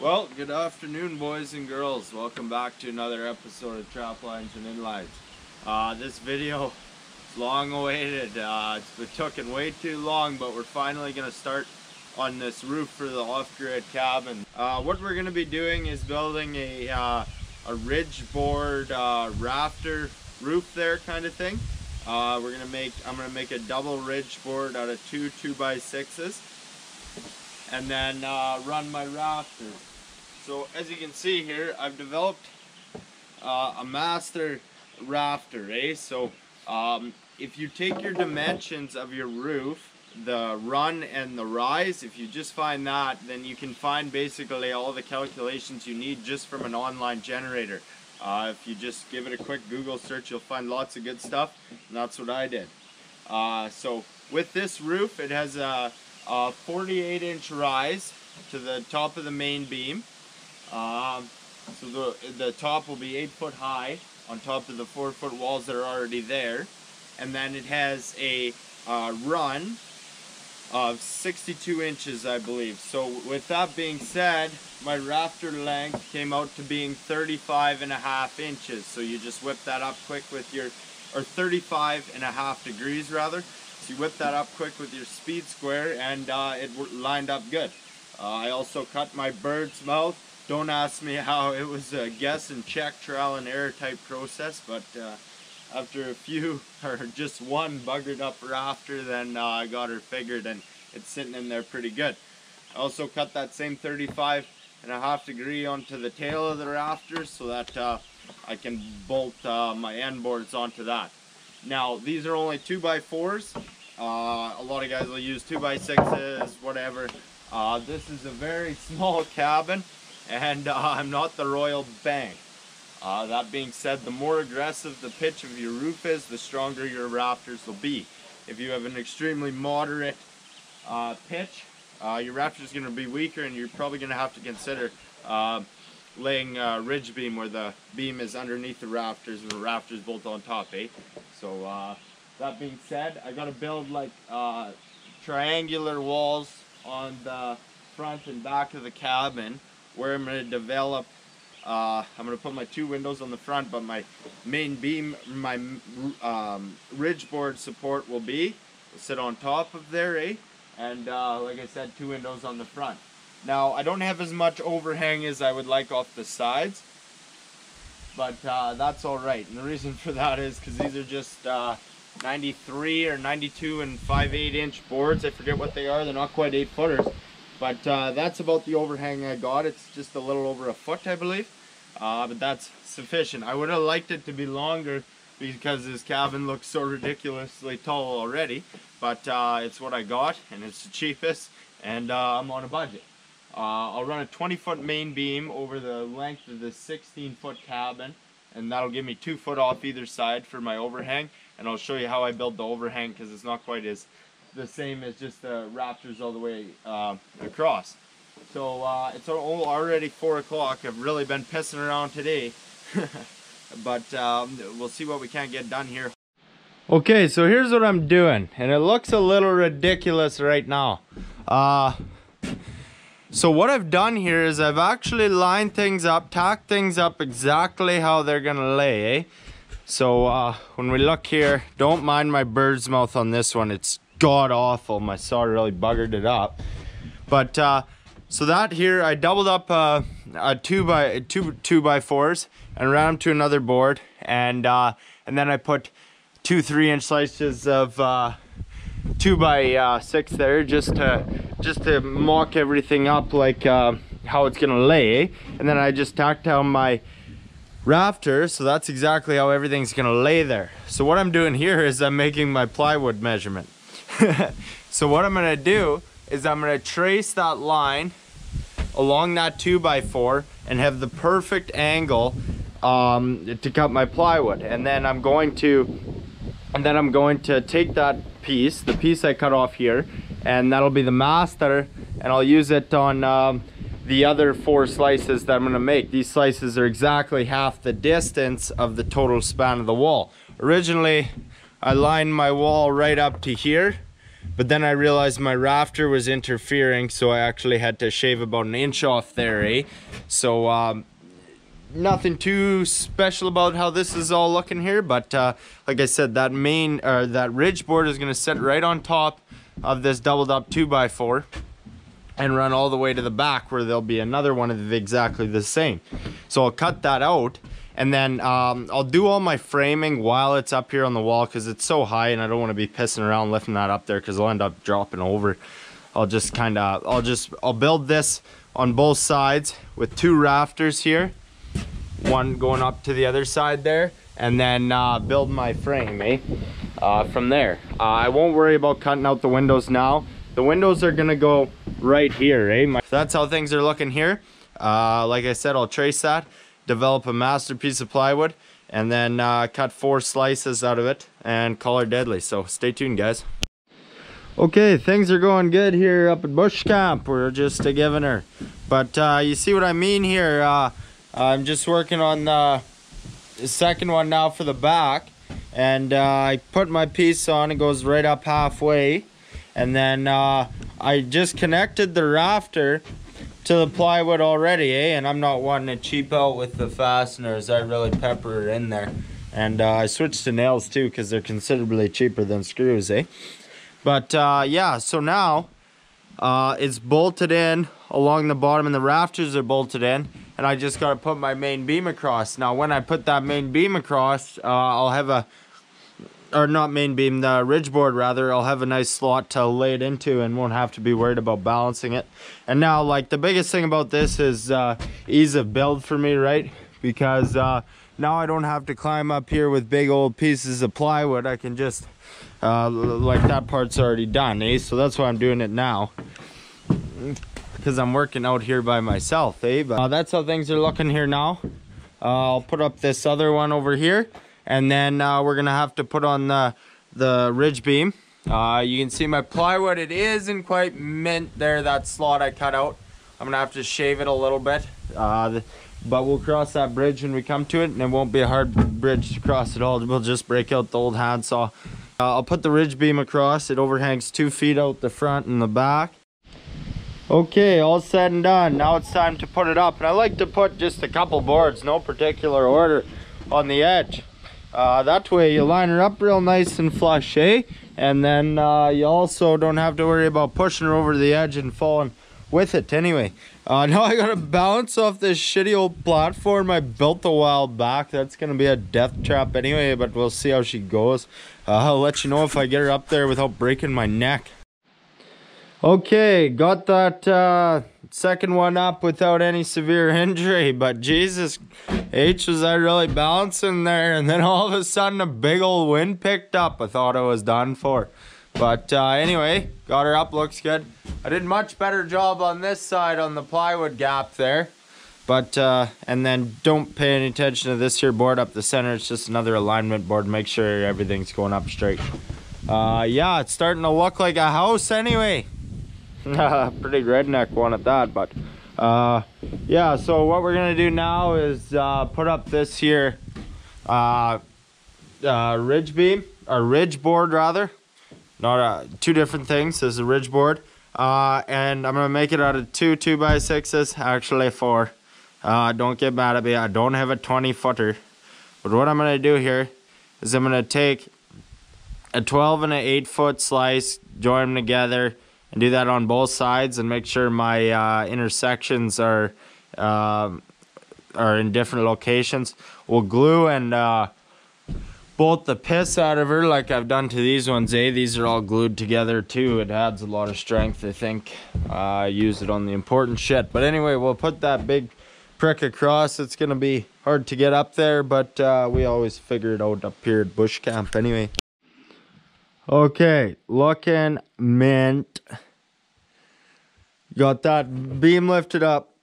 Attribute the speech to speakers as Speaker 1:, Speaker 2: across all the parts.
Speaker 1: Well, good afternoon, boys and girls. Welcome back to another episode of Traplines and Inlines. Uh, this video is long awaited. Uh, it's been taking way too long, but we're finally going to start on this roof for the off-grid cabin. Uh, what we're going to be doing is building a, uh, a ridge board uh, rafter roof there kind of thing. Uh, we're gonna make, I'm gonna make a double ridge board out of two two by sixes and then uh, run my rafters. So as you can see here, I've developed uh, a master rafter, eh? So um, if you take your dimensions of your roof, the run and the rise, if you just find that, then you can find basically all the calculations you need just from an online generator. Uh, if you just give it a quick Google search, you'll find lots of good stuff, and that's what I did. Uh, so with this roof, it has a, a 48 inch rise to the top of the main beam. Um, so the, the top will be 8 foot high on top of the 4 foot walls that are already there. And then it has a uh, run of 62 inches, I believe. So with that being said, my rafter length came out to being 35 and a half inches. So you just whip that up quick with your, or 35 and a half degrees rather. So you whip that up quick with your speed square and uh, it lined up good. Uh, I also cut my bird's mouth. Don't ask me how, it was a guess and check trial and error type process, but uh, after a few or just one buggered up rafter then uh, I got her figured and it's sitting in there pretty good. I also cut that same 35 and a half degree onto the tail of the rafters so that uh, I can bolt uh, my end boards onto that. Now these are only 2 by 4s uh, a lot of guys will use 2 by 6s whatever. Uh, this is a very small cabin and uh, I'm not the Royal Bank. Uh, that being said, the more aggressive the pitch of your roof is, the stronger your rafters will be. If you have an extremely moderate uh, pitch, uh, your rafters is going to be weaker and you're probably going to have to consider uh, laying a ridge beam where the beam is underneath the rafters and the rafters bolt on top, eh? So, uh, that being said, I got to build like uh, triangular walls on the front and back of the cabin where I'm going to develop uh, I'm going to put my two windows on the front, but my main beam, my um, ridge board support will be, will sit on top of there, eh? And uh, like I said, two windows on the front. Now, I don't have as much overhang as I would like off the sides, but uh, that's alright. And the reason for that is because these are just uh, 93 or 92 and 5 8 inch boards. I forget what they are. They're not quite 8 footers. But uh, that's about the overhang I got. It's just a little over a foot, I believe. Uh, but that's sufficient. I would have liked it to be longer because this cabin looks so ridiculously tall already. But uh, it's what I got, and it's the cheapest, and uh, I'm on a budget. Uh, I'll run a 20 foot main beam over the length of the 16 foot cabin, and that'll give me two foot off either side for my overhang. And I'll show you how I build the overhang because it's not quite as the same as just the rafters all the way uh, across. So uh, it's already 4 o'clock. I've really been pissing around today. but um, we'll see what we can get done here. Okay, so here's what I'm doing. And it looks a little ridiculous right now. Uh, so what I've done here is I've actually lined things up, tacked things up exactly how they're going to lay. Eh? So uh, when we look here, don't mind my bird's mouth on this one. It's god awful. My saw really buggered it up. But uh, so that here, I doubled up uh, a two by two two by fours and ran them to another board, and uh, and then I put two three inch slices of uh, two by uh, six there just to just to mock everything up like uh, how it's gonna lay, and then I just tacked down my rafter so that's exactly how everything's gonna lay there so what I'm doing here is I'm making my plywood measurement so what I'm gonna do is I'm gonna trace that line along that 2x4 and have the perfect angle um, to cut my plywood. And then I'm going to, and then I'm going to take that piece, the piece I cut off here, and that'll be the master, and I'll use it on um, the other four slices that I'm gonna make. These slices are exactly half the distance of the total span of the wall. Originally, I lined my wall right up to here, But then I realized my rafter was interfering, so I actually had to shave about an inch off there, eh? So, um, nothing too special about how this is all looking here, but uh, like I said, that main, or that ridge board is gonna sit right on top of this doubled up 2x4 and run all the way to the back where there'll be another one of exactly the same. So I'll cut that out and then um, I'll do all my framing while it's up here on the wall because it's so high and I don't want to be pissing around lifting that up there because I'll end up dropping over. I'll just kind of, I'll just, I'll build this on both sides with two rafters here. One going up to the other side there and then uh, build my frame, eh? Uh, from there. Uh, I won't worry about cutting out the windows now. The windows are gonna go right here, eh? My, that's how things are looking here. Uh, like I said, I'll trace that, develop a masterpiece of plywood, and then uh, cut four slices out of it and call her deadly. So stay tuned, guys. Okay, things are going good here up at Bush Camp. We're just uh, giving her. But uh, you see what I mean here. Uh, I'm just working on the second one now for the back. And uh, I put my piece on, it goes right up halfway and then uh, I just connected the rafter to the plywood already, eh? And I'm not wanting to cheap out with the fasteners. I really pepper it in there. And uh, I switched to nails too because they're considerably cheaper than screws, eh? But uh, yeah, so now uh, it's bolted in along the bottom and the rafters are bolted in. And I just got to put my main beam across. Now when I put that main beam across, uh, I'll have a or not main beam, the ridge board rather, I'll have a nice slot to lay it into and won't have to be worried about balancing it. And now, like, the biggest thing about this is uh, ease of build for me, right? Because uh, now I don't have to climb up here with big old pieces of plywood. I can just, uh, like, that part's already done, eh? So that's why I'm doing it now. Because I'm working out here by myself, eh? But uh, that's how things are looking here now. Uh, I'll put up this other one over here and then uh, we're gonna have to put on the the ridge beam. Uh, you can see my plywood it isn't quite mint there that slot I cut out. I'm gonna have to shave it a little bit. Uh, but we'll cross that bridge when we come to it and it won't be a hard bridge to cross at all. We'll just break out the old handsaw. Uh, I'll put the ridge beam across. It overhangs two feet out the front and the back. Okay, all said and done. Now it's time to put it up. And I like to put just a couple boards, no particular order, on the edge. Uh, that way you line her up real nice and flush, eh? And then uh, you also don't have to worry about pushing her over the edge and falling with it anyway. Uh, now I gotta bounce off this shitty old platform I built a while back. That's gonna be a death trap anyway, but we'll see how she goes. Uh, I'll let you know if I get her up there without breaking my neck. Okay, got that uh, second one up without any severe injury, but Jesus H, was I really balancing there? And then all of a sudden a big old wind picked up. I thought I was done for. But uh, anyway, got her up, looks good. I did much better job on this side on the plywood gap there. But, uh, and then don't pay any attention to this here board up the center. It's just another alignment board. Make sure everything's going up straight. Uh, yeah, it's starting to look like a house anyway. Pretty redneck one at that, but uh, yeah so what we're gonna do now is uh, put up this here uh, uh, ridge beam or ridge board rather. Not uh, two different things this is a ridge board uh, and I'm gonna make it out of two two by sixes actually four. Don't get mad at me I don't have a 20 footer. But what I'm gonna do here is I'm gonna take a 12 and an 8 foot slice join them together and do that on both sides and make sure my uh, intersections are uh, are in different locations. We'll glue and uh, bolt the piss out of her like I've done to these ones. Eh? These are all glued together too. It adds a lot of strength, I think. Uh, I use it on the important shit. But anyway, we'll put that big prick across. It's to be hard to get up there, but uh, we always figure it out up here at bush camp anyway. Okay, looking mint. Got that beam lifted up.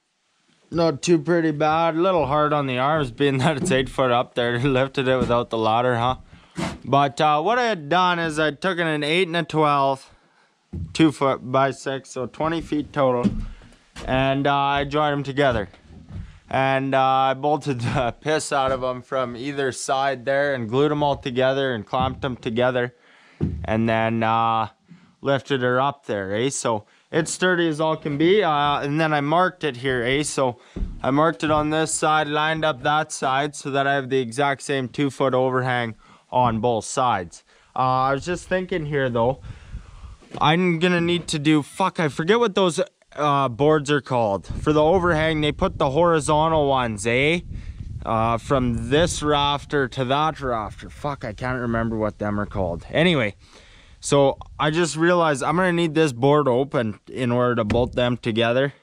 Speaker 1: Not too pretty bad. A little hard on the arms being that it's 8 foot up there. Lifted it without the ladder, huh? But uh, what I had done is I took in an 8 and a 12. 2 foot by 6, so 20 feet total. And uh, I joined them together. And uh, I bolted the piss out of them from either side there and glued them all together and clamped them together and then uh, lifted her up there, eh? So it's sturdy as all can be. Uh, and then I marked it here, eh? So I marked it on this side, lined up that side so that I have the exact same two foot overhang on both sides. Uh, I was just thinking here though, I'm gonna need to do, fuck, I forget what those uh, boards are called. For the overhang, they put the horizontal ones, eh? Uh, from this rafter to that rafter. Fuck, I can't remember what them are called. Anyway, so I just realized I'm gonna need this board open in order to bolt them together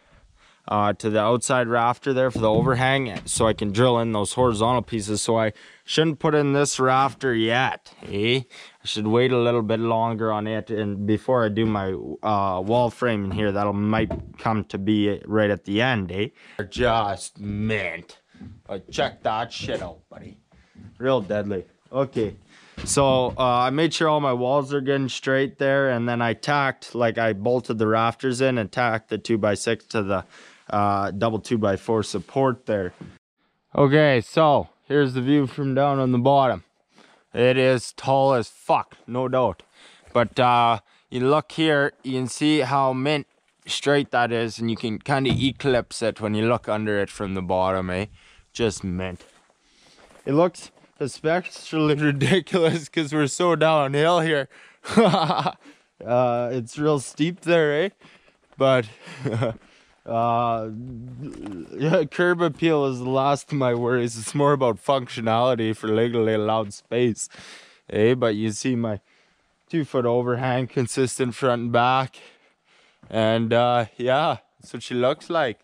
Speaker 1: uh, to the outside rafter there for the overhang so I can drill in those horizontal pieces. So I shouldn't put in this rafter yet, eh? I should wait a little bit longer on it and before I do my uh, wall frame in here, that'll might come to be right at the end, eh? Just mint. Uh, check that shit out, buddy. Real deadly. Okay. So uh, I made sure all my walls are getting straight there, and then I tacked, like I bolted the rafters in and tacked the 2x6 to the uh, double 2x4 support there. Okay, so here's the view from down on the bottom. It is tall as fuck, no doubt. But uh, you look here, you can see how mint straight that is, and you can kind of eclipse it when you look under it from the bottom, eh? Just mint. It looks especially ridiculous because we're so downhill here. uh, it's real steep there, eh? But uh, curb appeal is the last of my worries. It's more about functionality for legally allowed space, eh? But you see my two foot overhang, consistent front and back, and uh, yeah, that's what she looks like.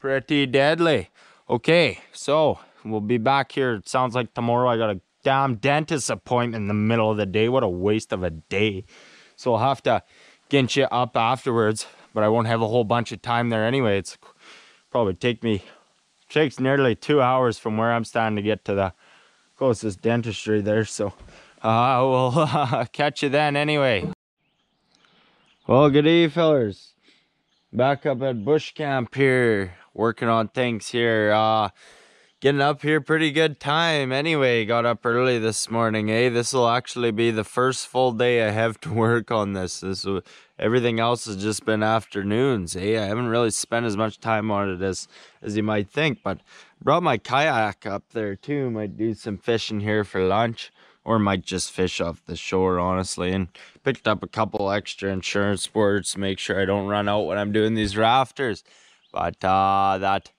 Speaker 1: Pretty deadly. Okay, so we'll be back here. It sounds like tomorrow I got a damn dentist appointment in the middle of the day. What a waste of a day. So I'll have to get you up afterwards, but I won't have a whole bunch of time there anyway. It's probably take me, takes nearly two hours from where I'm standing to get to the closest dentistry there. So I uh, will uh, catch you then anyway. Well, good day, fellers. Back up at bush camp here, working on things here. Uh, getting up here pretty good time. Anyway got up early this morning eh? This will actually be the first full day i have to work on this. This everything else has just been afternoons eh? I haven't really spent as much time on it as as you might think but brought my kayak up there too. Might do some fishing here for lunch or might just fish off the shore honestly and picked up a couple extra insurance boards to make sure i don't run out when i'm doing these rafters but uh that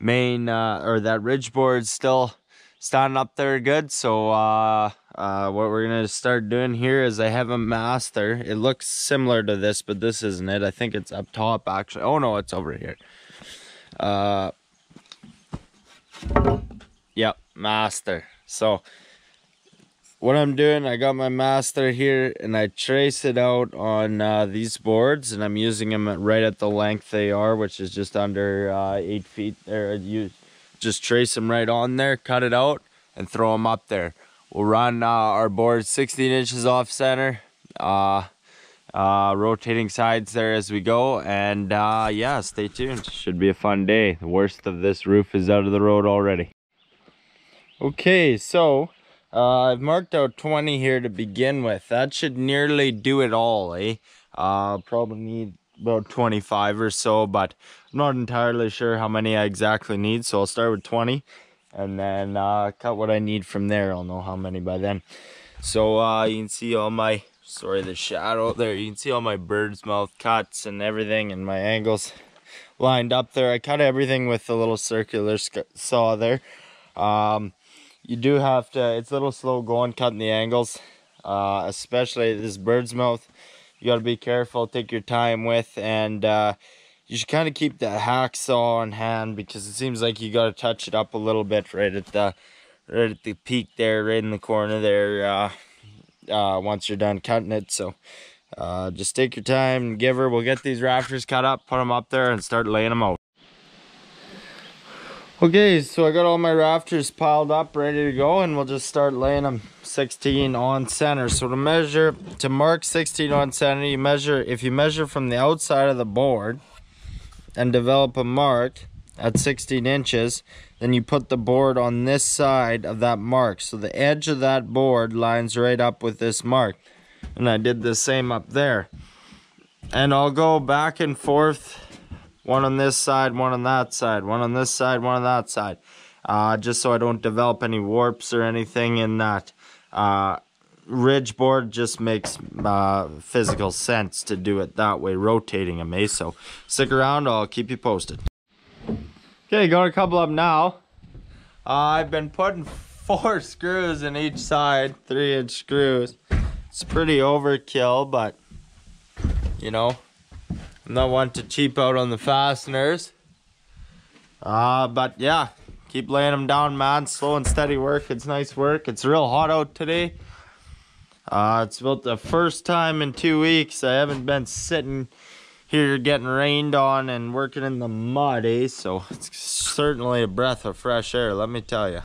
Speaker 1: main uh, or that ridge board still standing up there good. So uh, uh, what we're gonna start doing here is I have a master. It looks similar to this, but this isn't it. I think it's up top actually. Oh no, it's over here. Uh, yep, master. So what I'm doing, I got my master here and I trace it out on uh, these boards and I'm using them right at the length they are, which is just under uh, eight feet there. You just trace them right on there, cut it out and throw them up there. We'll run uh, our board 16 inches off center, uh, uh, rotating sides there as we go. And uh, yeah, stay tuned. Should be a fun day. The worst of this roof is out of the road already. Okay, so uh, I've marked out 20 here to begin with. That should nearly do it all, eh? Uh, probably need about 25 or so, but I'm not entirely sure how many I exactly need. So I'll start with 20 and then uh, cut what I need from there. I'll know how many by then. So uh, you can see all my, sorry, the shadow there. You can see all my bird's mouth cuts and everything and my angles lined up there. I cut everything with a little circular saw there. Um, you do have to, it's a little slow going cutting the angles, uh, especially this bird's mouth. You got to be careful, take your time with, and uh, you should kind of keep that hacksaw on hand because it seems like you got to touch it up a little bit right at the right at the peak there, right in the corner there. Uh, uh, once you're done cutting it, so uh, just take your time and give her. We'll get these rafters cut up, put them up there, and start laying them out. Okay, so I got all my rafters piled up, ready to go, and we'll just start laying them 16 on center. So to measure, to mark 16 on center, you measure, if you measure from the outside of the board and develop a mark at 16 inches, then you put the board on this side of that mark. So the edge of that board lines right up with this mark. And I did the same up there. and I'll go back and forth one on this side, one on that side, one on this side, one on that side. Uh, just so I don't develop any warps or anything in that. Uh, ridge board just makes uh, physical sense to do it that way, rotating a eh? So stick around, I'll keep you posted. Okay, got a couple up now. Uh, I've been putting four screws in each side, three inch screws. It's pretty overkill, but you know, not one to cheap out on the fasteners. Uh, but yeah, keep laying them down, man. Slow and steady work. It's nice work. It's real hot out today. Uh, it's about the first time in two weeks I haven't been sitting here getting rained on and working in the mud, eh? So it's certainly a breath of fresh air, let me tell you.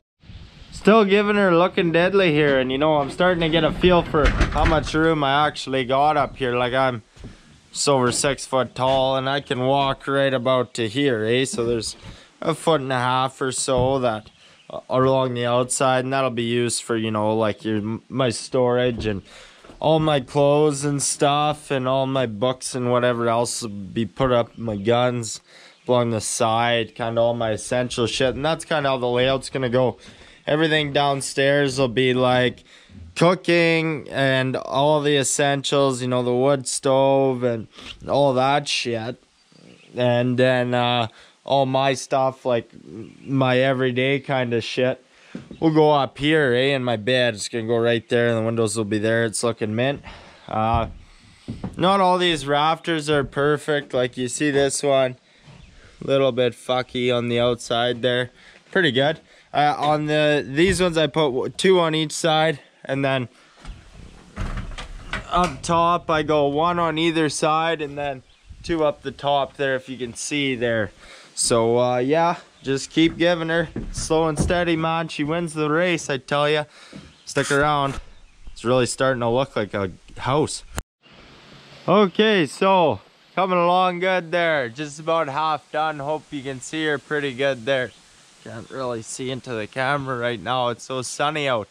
Speaker 1: Still giving her looking deadly here, and you know, I'm starting to get a feel for how much room I actually got up here. Like I'm just over six foot tall and I can walk right about to here, eh? So there's a foot and a half or so that are along the outside and that'll be used for you know like your my storage and all my clothes and stuff and all my books and whatever else will be put up my guns along the side kind of all my essential shit and that's kind of how the layout's gonna go everything downstairs will be like cooking and all the essentials you know the wood stove and all that shit and then uh all my stuff, like my everyday kind of shit, will go up here, eh? In my bed, it's gonna go right there, and the windows will be there. It's looking mint. Uh, not all these rafters are perfect. Like you see this one, a little bit fucky on the outside there. Pretty good. Uh, on the these ones, I put two on each side, and then up top, I go one on either side, and then two up the top there, if you can see there. So uh, yeah, just keep giving her. Slow and steady, man. She wins the race, I tell you. Stick around. It's really starting to look like a house. Okay, so coming along good there. Just about half done. Hope you can see her pretty good there. Can't really see into the camera right now. It's so sunny out.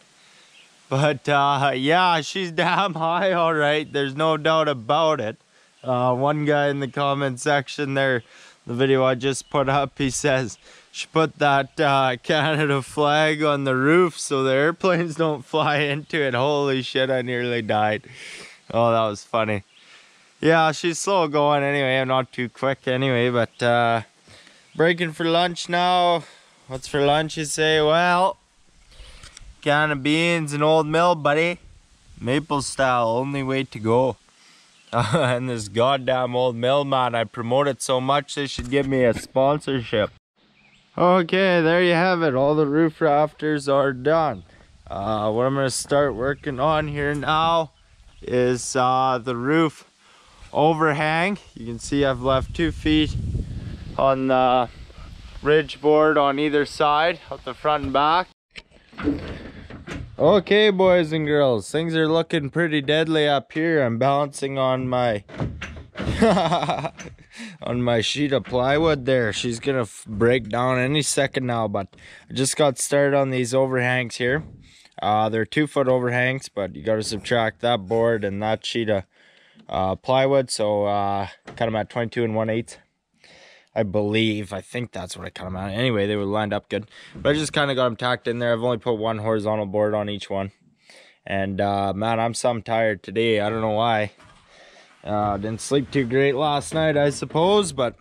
Speaker 1: But uh, yeah, she's damn high all right. There's no doubt about it. Uh, one guy in the comment section there the video I just put up, he says she put that uh, Canada flag on the roof so the airplanes don't fly into it. Holy shit, I nearly died. Oh, that was funny. Yeah, she's slow going anyway. I'm not too quick anyway, but uh, breaking for lunch now. What's for lunch, you say? Well, can of beans and old mill, buddy. Maple style, only way to go. and this goddamn old mill, man, I promote it so much they should give me a sponsorship. Okay, there you have it. All the roof rafters are done. Uh, what I'm going to start working on here now is uh, the roof overhang. You can see I've left two feet on the ridge board on either side, out the front and back. Okay, boys and girls, things are looking pretty deadly up here. I'm balancing on my on my sheet of plywood there. She's gonna break down any second now, but I just got started on these overhangs here. Uh, they're two foot overhangs, but you got to subtract that board and that sheet of uh, plywood. So uh, cut them at 22 and 1 8 I believe. I think that's what I cut them out. Anyway, they were lined up good. But I just kind of got them tacked in there. I've only put one horizontal board on each one. And, uh, man, I'm some tired today. I don't know why. Uh, didn't sleep too great last night, I suppose. But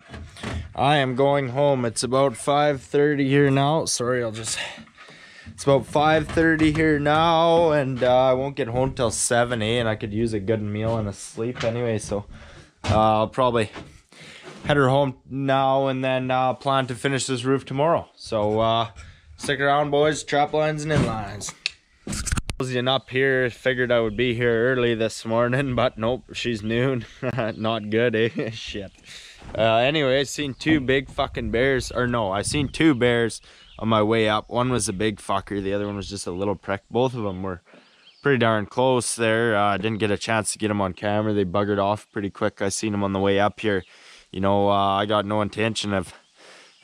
Speaker 1: I am going home. It's about 5.30 here now. Sorry, I'll just... It's about 5.30 here now. And uh, I won't get home till 7, eh? And I could use a good meal and a sleep anyway. So uh, I'll probably head her home now and then uh, plan to finish this roof tomorrow. So uh, stick around, boys. Traplines and Inlines. Wasn't up here. Figured I would be here early this morning, but nope. She's noon. Not good, eh? Shit. Uh, anyway, I seen two big fucking bears. Or no, I seen two bears on my way up. One was a big fucker. The other one was just a little prick. Both of them were pretty darn close there. I uh, didn't get a chance to get them on camera. They buggered off pretty quick. I seen them on the way up here you know, uh, I got no intention of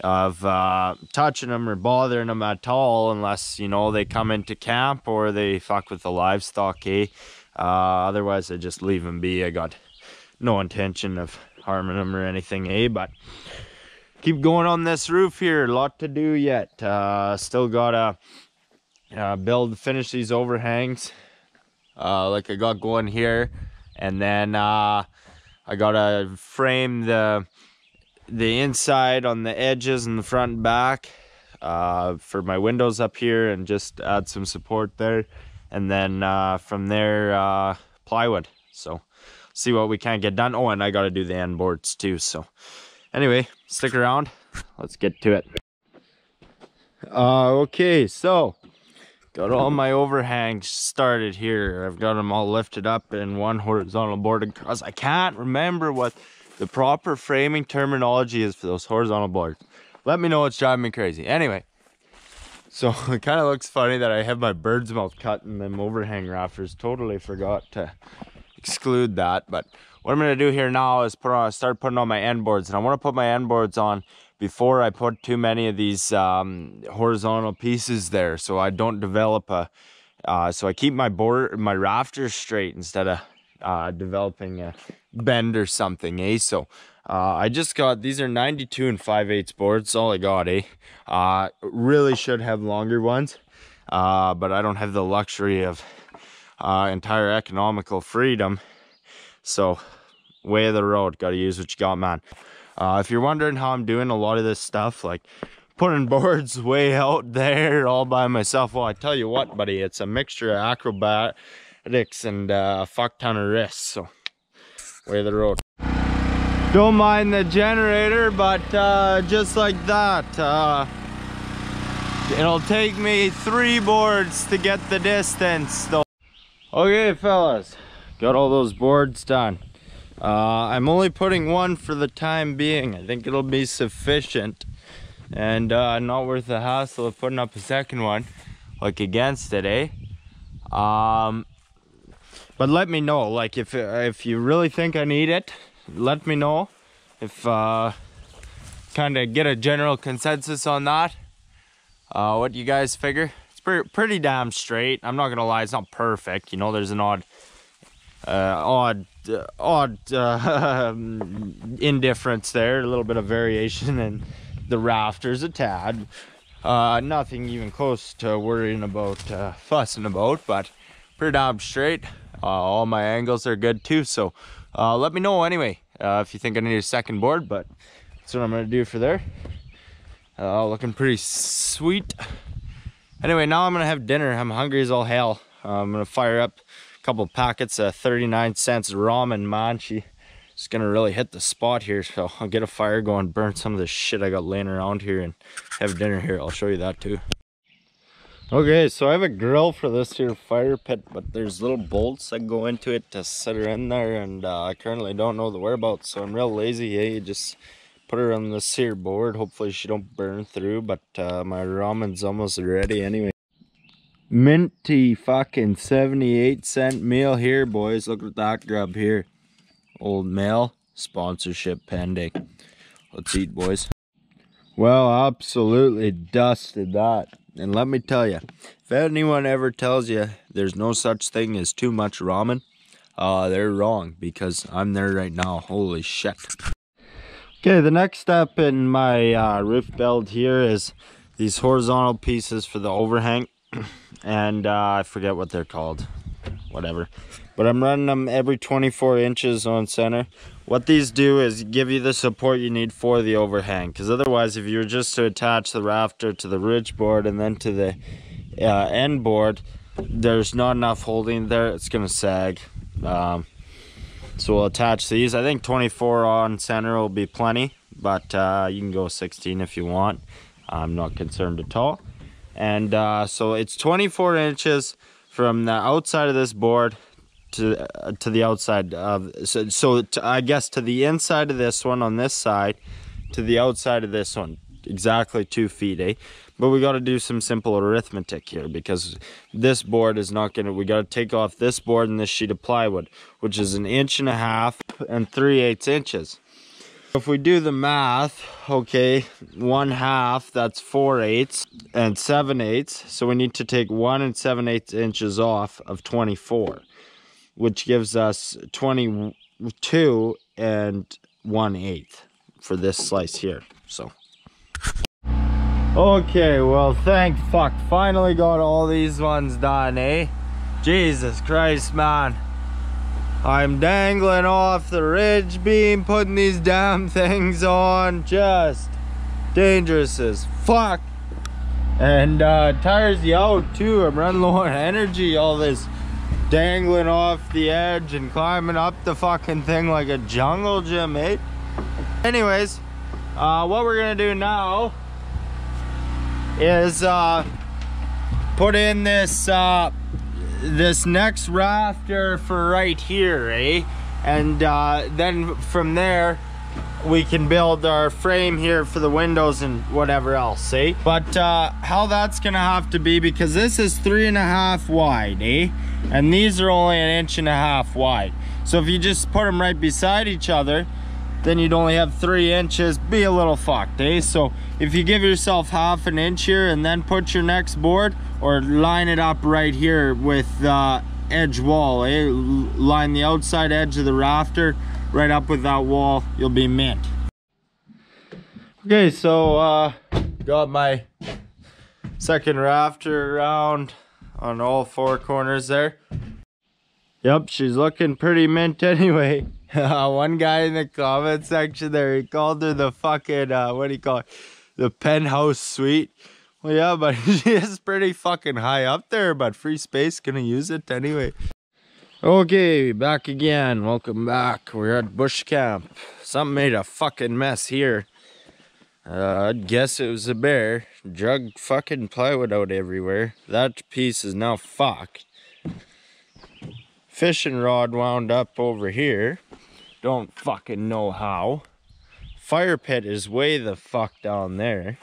Speaker 1: of uh, touching them or bothering them at all unless, you know, they come into camp or they fuck with the livestock, eh? Uh, otherwise, I just leave them be. I got no intention of harming them or anything, eh? But keep going on this roof here. Lot to do yet. Uh, still gotta uh, build, finish these overhangs. Uh, like I got going here, and then uh, I gotta frame the the inside on the edges and the front and back uh, for my windows up here, and just add some support there, and then uh, from there uh, plywood. So see what we can get done. Oh, and I gotta do the end boards too. So anyway, stick around. Let's get to it. Uh, okay, so got all my overhangs started here. I've got them all lifted up in one horizontal board across. I can't remember what the proper framing terminology is for those horizontal boards. Let me know what's driving me crazy. Anyway, so it kind of looks funny that I have my bird's mouth cut in them overhang rafters. Totally forgot to exclude that. But what I'm going to do here now is put on, start putting on my end boards. And I want to put my end boards on before I put too many of these um, horizontal pieces there. So I don't develop a, uh, so I keep my board, my rafters straight instead of uh, developing a bend or something, eh? So uh, I just got, these are 92 and 5 8 boards, all I got, eh? Uh, really should have longer ones, uh, but I don't have the luxury of uh, entire economical freedom. So, way of the road. Got to use what you got, man. Uh, if you're wondering how I'm doing a lot of this stuff, like putting boards way out there all by myself, well, I tell you what, buddy, it's a mixture of acrobatics and uh, a fuck ton of risks. So, way the road. Don't mind the generator, but uh, just like that, uh, it'll take me three boards to get the distance. Though. Okay, fellas, got all those boards done. Uh, I'm only putting one for the time being. I think it'll be sufficient and uh, not worth the hassle of putting up a second one like against it, eh? Um, but let me know, like if, if you really think I need it, let me know if uh, kind of get a general consensus on that. Uh, what you guys figure? It's pretty, pretty damn straight. I'm not gonna lie, it's not perfect. You know, there's an odd, uh, odd, uh, odd uh, indifference there. A little bit of variation in the rafters, a tad. Uh, nothing even close to worrying about, uh, fussing about, but pretty damn straight. Uh, all my angles are good too. So let me know anyway if you think I need a second board, but that's what I'm gonna do for there. looking pretty sweet. Anyway, now I'm gonna have dinner. I'm hungry as all hell. Uh, I'm gonna fire up couple packets of 39 cents ramen manchi. It's gonna really hit the spot here. So I'll get a fire going, burn some of the shit I got laying around here and have dinner here. I'll show you that too. Okay, so I have a grill for this here fire pit, but there's little bolts that go into it to set her in there, and uh, I currently don't know the whereabouts, so I'm real lazy. Hey, just put her on the sear board. Hopefully she don't burn through, but uh, my ramen's almost ready anyway. Minty fucking 78 cent meal here, boys. Look at that grub here. Old mail. Sponsorship pending. Let's eat, boys. Well, absolutely dusted that. And let me tell you, if anyone ever tells you there's no such thing as too much ramen, uh, they're wrong because I'm there right now. Holy shit. Okay, the next step in my uh, roof build here is these horizontal pieces for the overhang. and uh, I forget what they're called. Whatever. But I'm running them every 24 inches on center. What these do is give you the support you need for the overhang. Because otherwise, if you were just to attach the rafter to the ridge board and then to the uh, end board, there's not enough holding there. It's going to sag. Um, so we'll attach these. I think 24 on center will be plenty, but uh, you can go 16 if you want. I'm not concerned at all. And uh, so it's 24 inches from the outside of this board to uh, to the outside of so, so to, I guess to the inside of this one on this side to the outside of this one exactly two feet eh but we got to do some simple arithmetic here because this board is not to, we got to take off this board and this sheet of plywood, which is an inch and a half and 3 eighths inches. If we do the math, okay, one half, that's 4 eighths and 7 eighths. So we need to take 1 and 7 eighths inches off of 24, which gives us 20, two and one eighth for this slice here. So. Okay, well, thank fuck. Finally got all these ones done, eh? Jesus Christ, man. I'm dangling off the ridge beam, putting these damn things on. Just dangerous as fuck. And uh, tires you out too. I'm running low on energy. All this dangling off the edge and climbing up the fucking thing like a jungle gym, mate. Anyways, uh, what we're gonna do now is uh, put in this uh, this next rafter for right here, eh? And uh, then from there, we can build our frame here for the windows and whatever else, eh? But uh, how that's gonna have to be, because this is three and a half wide, eh? And these are only an inch and a half wide. So if you just put them right beside each other, then you'd only have three inches, be a little fucked, eh? So if you give yourself half an inch here and then put your next board, or line it up right here with uh, edge wall, eh? Line the outside edge of the rafter right up with that wall, you'll be mint. Okay, so uh, got my second rafter around on all four corners there. Yep, she's looking pretty mint anyway. One guy in the comment section there, he called her the fucking, uh, what do you call it? The penthouse suite. Well, yeah, but she is pretty fucking high up there, but free space, gonna use it anyway. Okay, back again. Welcome back. We're at bush camp. Something made a fucking mess here. Uh, I'd guess it was a bear. Drug fucking plywood out everywhere. That piece is now fucked. Fishing rod wound up over here. Don't fucking know how. Fire pit is way the fuck down there.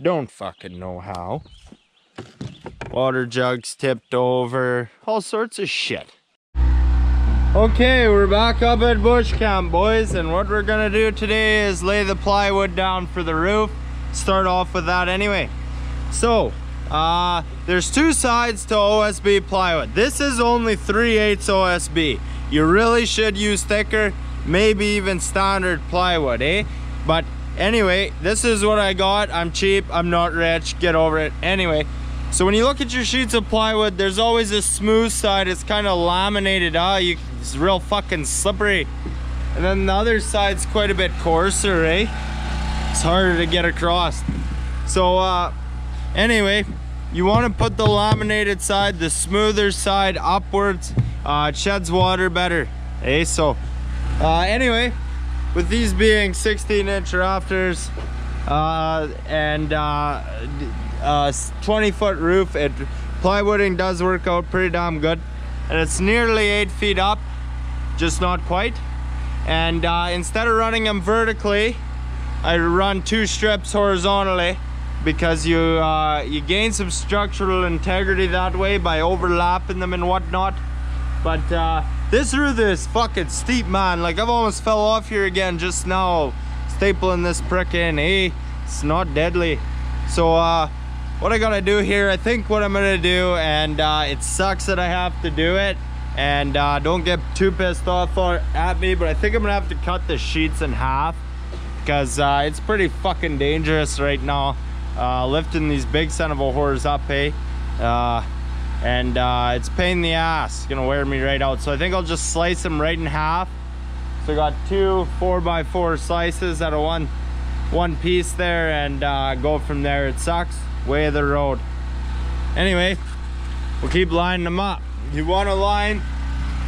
Speaker 1: Don't fucking know how. Water jugs tipped over. All sorts of shit. Okay, we're back up at bush camp, boys, and what we're gonna do today is lay the plywood down for the roof. Start off with that anyway. So, uh, there's two sides to OSB plywood. This is only 3 8 OSB. You really should use thicker, maybe even standard plywood, eh? But anyway, this is what I got. I'm cheap, I'm not rich, get over it. Anyway, so when you look at your sheets of plywood, there's always a smooth side. It's kind of laminated. Ah, you it's real fucking slippery. And then the other side's quite a bit coarser, eh? It's harder to get across. So, uh, anyway, you want to put the laminated side, the smoother side upwards. Uh, it sheds water better, eh? So, uh, anyway, with these being 16 inch rafters uh, and uh, uh, 20 foot roof, it plywooding does work out pretty damn good. And it's nearly eight feet up just not quite. And uh, instead of running them vertically, I run two strips horizontally because you uh, you gain some structural integrity that way by overlapping them and whatnot. But uh, this roof is fucking steep, man. Like I've almost fell off here again just now, stapling this prick in. Hey, it's not deadly. So uh, what I gotta do here, I think what I'm gonna do, and uh, it sucks that I have to do it, and uh, don't get too pissed off at me but I think I'm gonna have to cut the sheets in half because uh, it's pretty fucking dangerous right now uh, lifting these big son of a whores up hey uh, and uh, it's pain in the ass. It's gonna wear me right out. So I think I'll just slice them right in half. So I got two four by four slices out of one one piece there and uh, go from there. It sucks. Way of the road. Anyway we'll keep lining them up. You want to line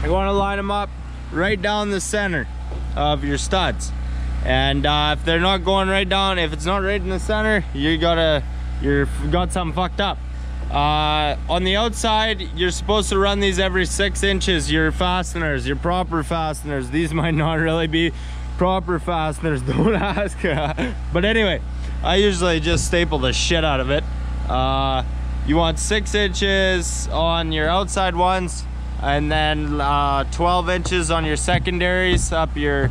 Speaker 1: you want to line them up right down the center of your studs. And uh, if they're not going right down if it's not right in the center you gotta you're got something fucked up uh, on the outside you're supposed to run these every six inches. Your fasteners your proper fasteners. These might not really be proper fasteners don't ask. But anyway I usually just staple the shit out of it. Uh, you want six inches on your outside ones and then uh, 12 inches on your secondaries up your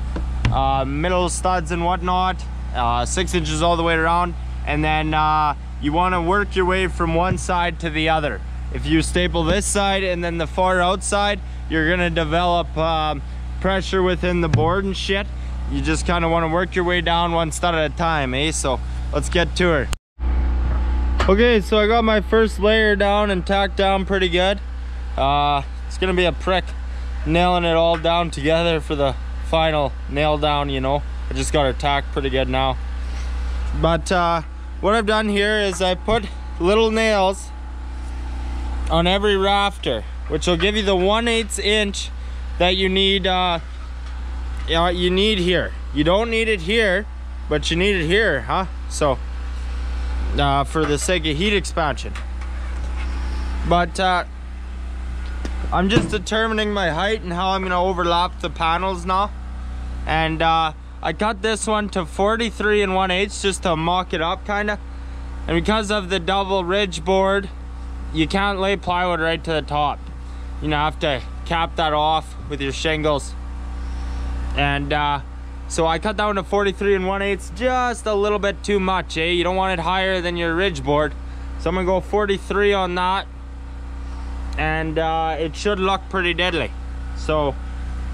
Speaker 1: uh, middle studs and whatnot. Uh, six inches all the way around. And then you want to work your way from one side to the other if you staple this side and then the far outside you're gonna develop um, pressure within the board and shit. You just kind of want to work your way down one stud at a time, eh? So let's get to her. Okay, so I got my first layer down and tacked down pretty good. Uh, it's gonna be a prick nailing it all down together for the final nail down, you know. I just got her tacked pretty good now. But uh, what I've done here is I put little nails on every rafter, which will give you the 1 8 inch that you need uh, you need here. You don't need it here, but you need it here, huh? So, uh, for the sake of heat expansion. But uh, I'm just determining my height and how I'm gonna overlap the panels now. And uh, I cut this one to 43 and 1 8 just to mock it up kinda. And because of the double ridge board, you can't lay plywood right to the top. You know, have to cap that off with your shingles. And uh, so I cut down to 43 and 1 8 just a little bit too much, eh? You don't want it higher than your ridge board. So I'm gonna go 43 on that. And uh, it should look pretty deadly. So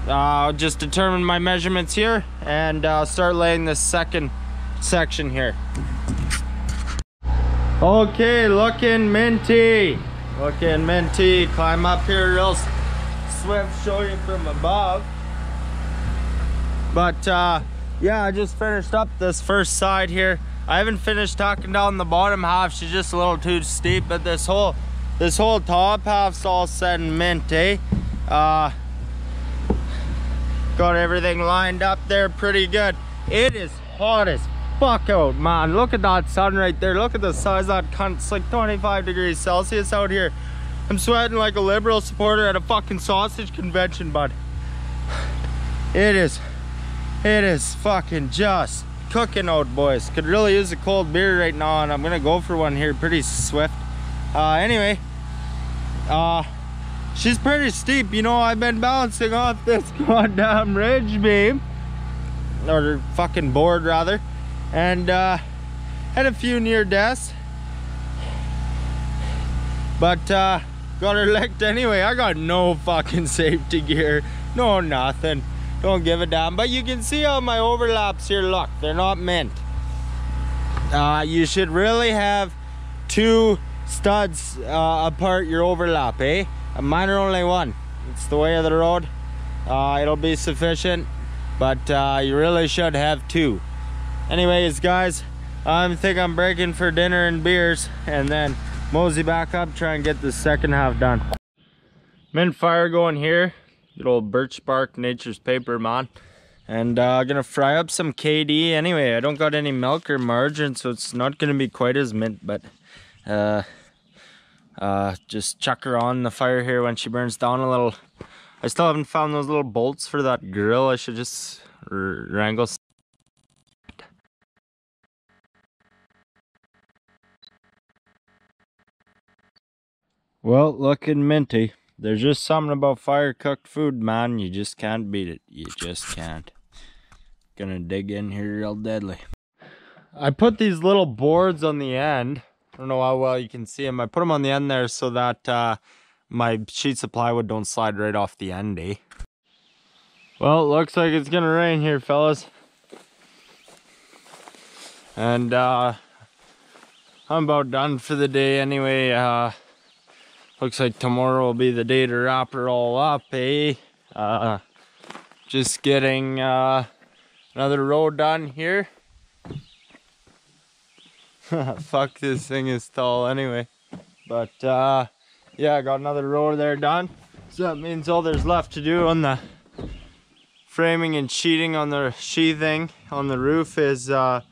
Speaker 1: I'll just determine my measurements here and uh, start laying the second section here. Okay, looking minty. Looking minty. Climb up here real swift, show you from above. But uh, yeah, I just finished up this first side here. I haven't finished tucking down the bottom half. She's just a little too steep, but this whole this whole top half's all set and mint, eh? Uh, got everything lined up there pretty good. It is hot as fuck out, man. Look at that sun right there. Look at the size of that cunt. It's like 25 degrees Celsius out here. I'm sweating like a liberal supporter at a fucking sausage convention, bud. It is, it is fucking just cooking out, boys. Could really use a cold beer right now, and I'm gonna go for one here pretty swift. Uh, anyway, uh, she's pretty steep. You know, I've been bouncing off this goddamn ridge beam, or fucking board rather. And uh, had a few near deaths. But uh, got her licked anyway. I got no fucking safety gear. No nothing. Don't give a damn. But you can see how my overlaps here. Look they're not mint. Uh, you should really have two studs uh, apart your overlap eh mine are only one. It's the way of the road. Uh, it'll be sufficient but uh, you really should have two. Anyways guys i think i'm breaking for dinner and beers and then mosey back up try and get the second half done. Mint fire going here. Old birch bark nature's paper man. And uh gonna fry up some kd anyway i don't got any milk or margarine so it's not gonna be quite as mint but uh uh just chuck her on the fire here when she burns down a little i still haven't found those little bolts for that grill i should just wrangle Well, looking minty. There's just something about fire cooked food, man. You just can't beat it. You just can't. Gonna dig in here real deadly. I put these little boards on the end. I don't know how well you can see them. I put them on the end there so that uh, my sheets of plywood don't slide right off the end, eh? Well, looks like it's gonna rain here, fellas. And uh, I'm about done for the day anyway. Uh, looks like tomorrow will be the day to wrap it all up, eh? Uh, just getting uh, another row done here. Fuck, this thing is tall anyway. But uh, yeah, I got another row there done. So that means all there's left to do on the framing and sheeting on the sheathing on the roof is uh,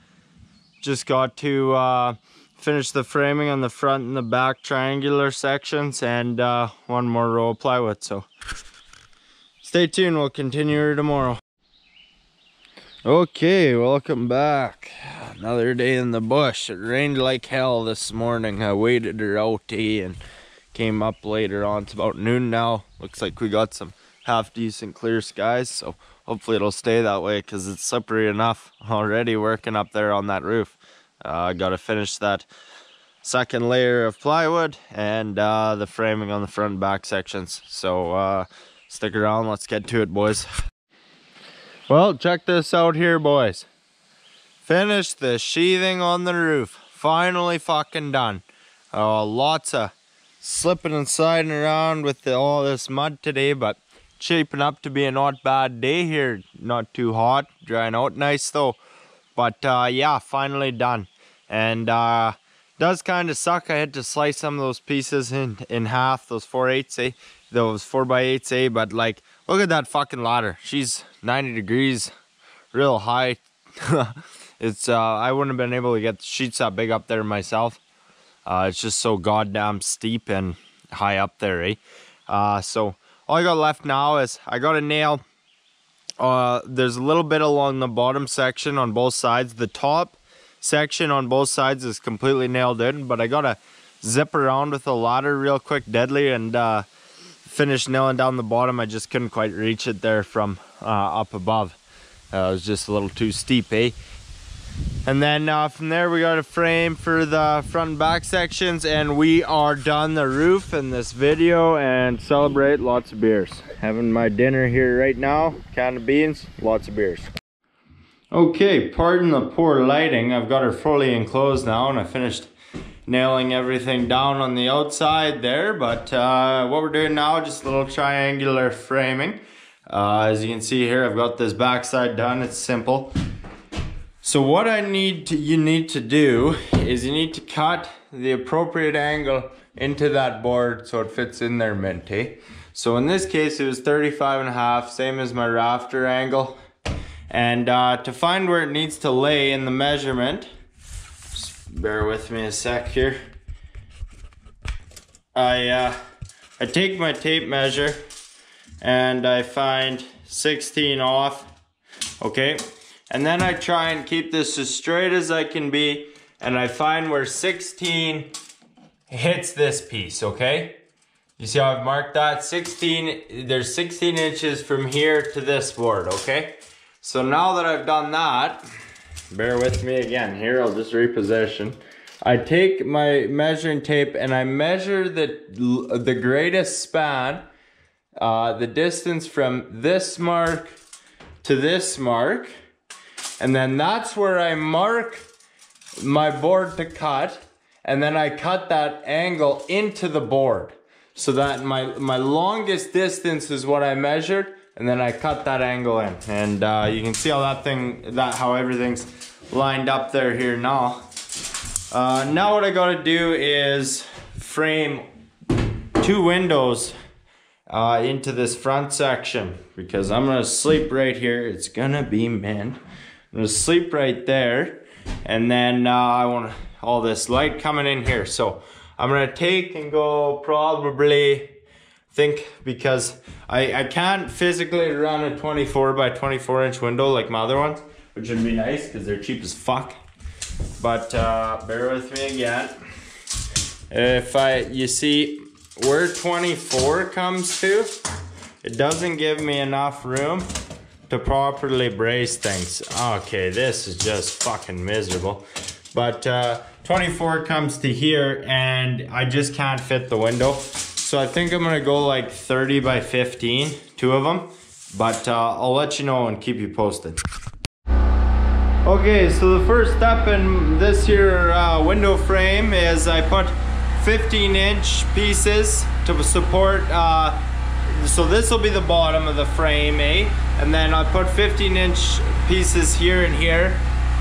Speaker 1: just got to uh, finish the framing on the front and the back triangular sections and uh, one more row of plywood so stay tuned we'll continue tomorrow okay welcome back. Another day in the bush. It rained like hell this morning. I waited her out and came up later on. It's about noon now. Looks like we got some half decent clear skies so hopefully it'll stay that way because it's slippery enough already working up there on that roof. Uh, I got to finish that second layer of plywood and uh, the framing on the front and back sections. So uh, stick around, let's get to it boys. Well, check this out here, boys. Finished the sheathing on the roof. Finally fucking done. Oh, lots of slipping and sliding around with the, all this mud today, but shaping up to be a not bad day here. Not too hot, drying out nice though. But uh, yeah, finally done. And uh, does kind of suck. I had to slice some of those pieces in, in half, those 4 8 eh? Those 4 by 8 eh? But like, look at that fucking ladder. She's 90 degrees, real high. it's uh, I wouldn't have been able to get the sheets that big up there myself. Uh, it's just so goddamn steep and high up there, eh? Uh, so all I got left now is I got a nail. Uh, there's a little bit along the bottom section on both sides. The top section on both sides is completely nailed in, but I gotta zip around with a ladder real quick, deadly, and uh, finish nailing down the bottom. I just couldn't quite reach it there from uh, up above. Uh, it was just a little too steep, eh? And then uh, from there we got a frame for the front and back sections and we are done the roof in this video and celebrate lots of beers. Having my dinner here right now, can of beans, lots of beers. Okay, pardon the poor lighting. I've got her fully enclosed now and I finished nailing everything down on the outside there. But uh, what we're doing now, just a little triangular framing. Uh, as you can see here, I've got this backside done. It's simple. So what I need to, you need to do is you need to cut the appropriate angle into that board so it fits in there minty. So in this case it was 35 and a half, same as my rafter angle. And uh, to find where it needs to lay in the measurement, bear with me a sec here. I, uh, I take my tape measure and I find 16 off, okay? And then I try and keep this as straight as I can be. And I find where 16 hits this piece, okay? You see how I've marked that? 16, there's 16 inches from here to this board, okay? So now that I've done that, bear with me again. Here, I'll just reposition. I take my measuring tape and I measure the, the greatest span, uh, the distance from this mark to this mark, and then that's where I mark my board to cut. And then I cut that angle into the board. So that my, my longest distance is what I measured. And then I cut that angle in. And uh, you can see how that thing, that how everything's lined up there here now. Uh, now what I gotta do is frame two windows uh, into this front section because I'm gonna sleep right here. It's gonna be man. I'm gonna sleep right there. And then uh, I want all this light coming in here. So I'm gonna take and go probably, think because I, I can't physically run a 24 by 24 inch window like my other ones, which would be nice because they're cheap as fuck. But uh, bear with me again. If I, you see where 24 comes to, it doesn't give me enough room to properly brace things. Okay, this is just fucking miserable. But uh, 24 comes to here and I just can't fit the window. So I think I'm gonna go like 30 by 15, two of them. But uh, I'll let you know and keep you posted. Okay, so the first step in this here uh, window frame is I put 15 inch pieces to support uh, so this will be the bottom of the frame, eh? And then I put 15 inch pieces here and here.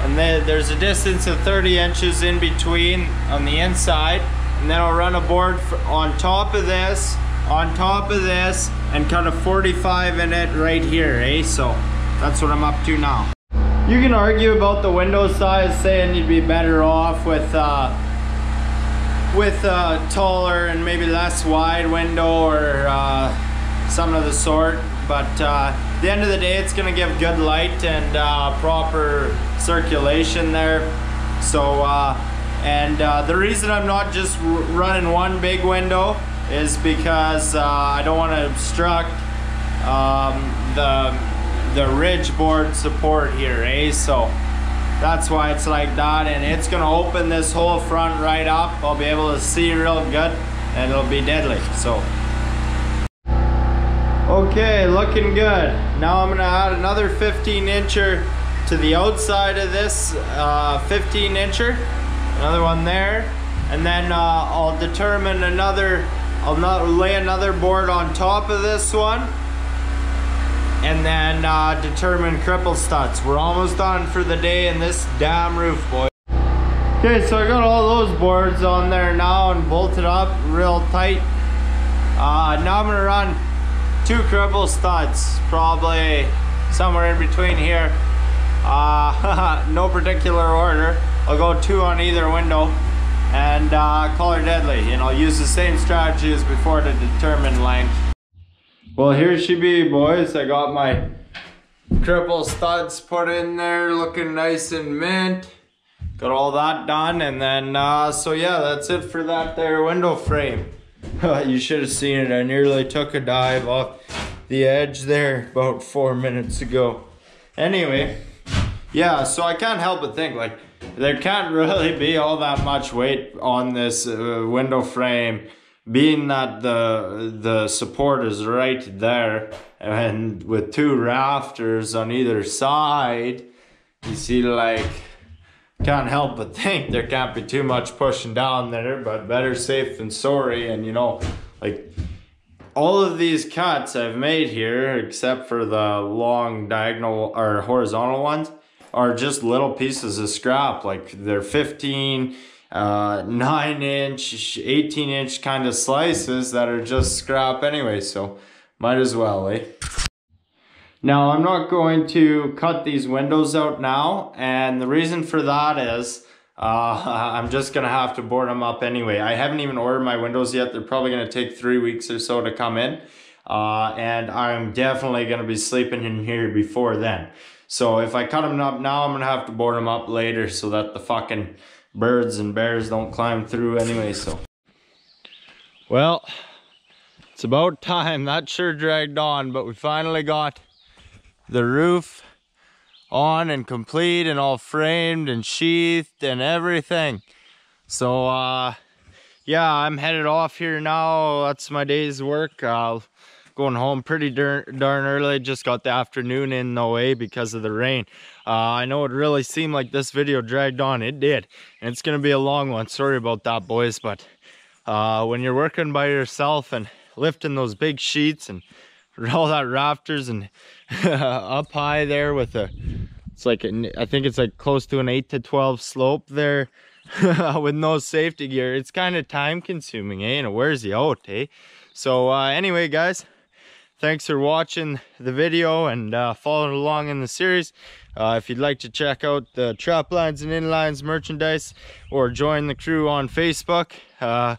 Speaker 1: And then there's a distance of 30 inches in between on the inside. And then I'll run a board on top of this, on top of this, and cut a 45 in it right here, eh? So that's what I'm up to now. You can argue about the window size, saying you'd be better off with uh, with a taller and maybe less wide window or uh, something of the sort. But uh, at the end of the day, it's gonna give good light and uh, proper circulation there. So, uh, and uh, the reason I'm not just running one big window is because uh, I don't want to obstruct um, the the ridge board support here, eh? So that's why it's like that, and it's gonna open this whole front right up. I'll be able to see real good, and it'll be deadly. So. Okay, looking good. Now I'm gonna add another 15 incher to the outside of this uh, 15 incher. Another one there. And then uh, I'll determine another, I'll not lay another board on top of this one. And then uh, determine cripple studs. We're almost done for the day in this damn roof, boy. Okay, so I got all those boards on there now and bolted up real tight. Uh, now I'm gonna run two cripple studs, probably somewhere in between here. Uh, no particular order. I'll go two on either window and uh, her deadly. And I'll use the same strategy as before to determine length. Well, here she be, boys. I got my cripple studs put in there, looking nice and mint. Got all that done, and then, uh, so yeah, that's it for that there window frame. you should have seen it. I nearly took a dive off the edge there about four minutes ago. Anyway, yeah, so I can't help but think like there can't really be all that much weight on this uh, window frame being that the the support is right there and with two rafters on either side you see like can't help but think there can't be too much pushing down there, but better safe than sorry. And you know, like all of these cuts I've made here, except for the long diagonal or horizontal ones, are just little pieces of scrap. Like they're 15, uh, 9 inch, 18 inch kind of slices that are just scrap anyway. So might as well, eh? Now I'm not going to cut these windows out now and the reason for that is uh, I'm just gonna have to board them up anyway. I haven't even ordered my windows yet. They're probably gonna take three weeks or so to come in. Uh, and I'm definitely gonna be sleeping in here before then. So if I cut them up now, I'm gonna have to board them up later so that the fucking birds and bears don't climb through anyway, so. Well, it's about time. That sure dragged on, but we finally got the roof on and complete and all framed and sheathed and everything. So uh, yeah, I'm headed off here now. That's my day's work. Uh, going home pretty darn, early. Just got the afternoon in the way because of the rain. Uh, I know it really seemed like this video dragged on. It did. And it's going to be a long one. Sorry about that, boys. But uh, when you're working by yourself and lifting those big sheets and all that rafters and up high there with a it's like I think it's like close to an 8 to 12 slope there with no safety gear it's kind of time consuming eh and it wears you out eh so uh, anyway guys thanks for watching the video and uh, following along in the series uh, if you'd like to check out the Traplines and Inlines merchandise or join the crew on facebook uh,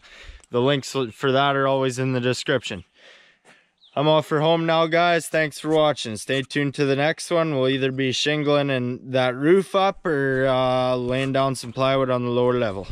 Speaker 1: the links for that are always in the description I'm off for home now, guys. Thanks for watching. Stay tuned to the next one. We'll either be shingling and that roof up or uh, laying down some plywood on the lower level.